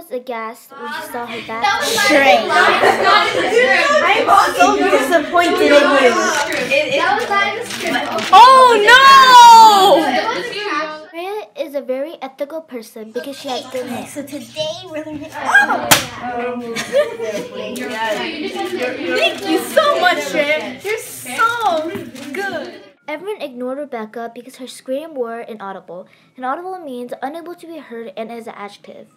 was aghast when she saw her bad Shrey. I'm so disappointed in you. Oh no! Shreya is a very ethical person because she has good hair. So today we're learning. Oh! Thank you so much, Shrey. You're so good. Everyone ignored Rebecca because her scream were inaudible. Inaudible means unable to be heard and is an adjective.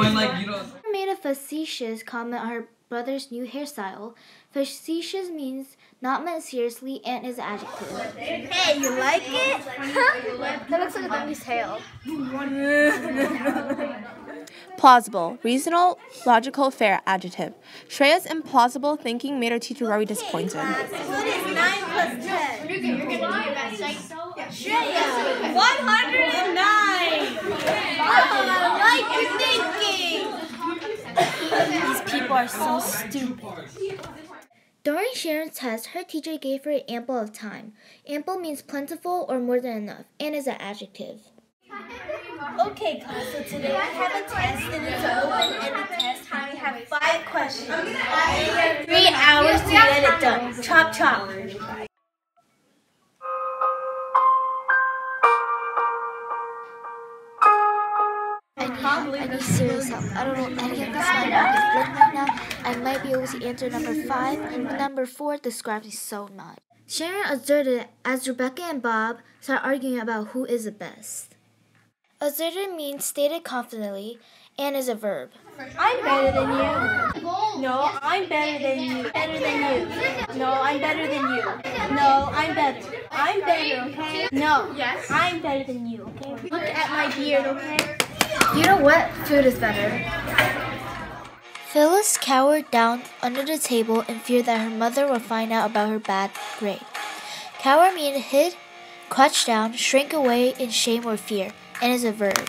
It's like you don't. She made a facetious comment on her brother's new hairstyle. Facetious means not meant seriously and is an adjective. Hey, you like it? That looks like a donkey's tail. Plausible, reasonable, logical, fair, adjective. Shreya's implausible thinking made her teacher very disappointed. What is 9 plus 10? Shreya, 109! Oh, I like your thinking! These people are so stupid. During Sharon's test, her teacher gave her ample of time. Ample means plentiful or more than enough, and is an adjective. Okay, class, so today we have a test, and it's an open-ended test, and we have five questions. You have three hours to get it done. Chop, chop. I need, serious help. I don't know any of this. My mind is blank right now. I might be able to answer number five, but number four describes me so much. Sharon asserted as Rebecca and Bob start arguing about who is the best. Asserted means stated confidently and is a verb. I'm better than you. No, I'm better than you. Better than you. No, I'm better than you. No, I'm better. I'm better, okay? No. Yes. I'm better than you, okay? Look at my beard, okay? You know what? Food is better. Phyllis cowered down under the table in fear that her mother would find out about her bad grade. Cower means hid, crouch down, shrink away in shame or fear, and is a verb.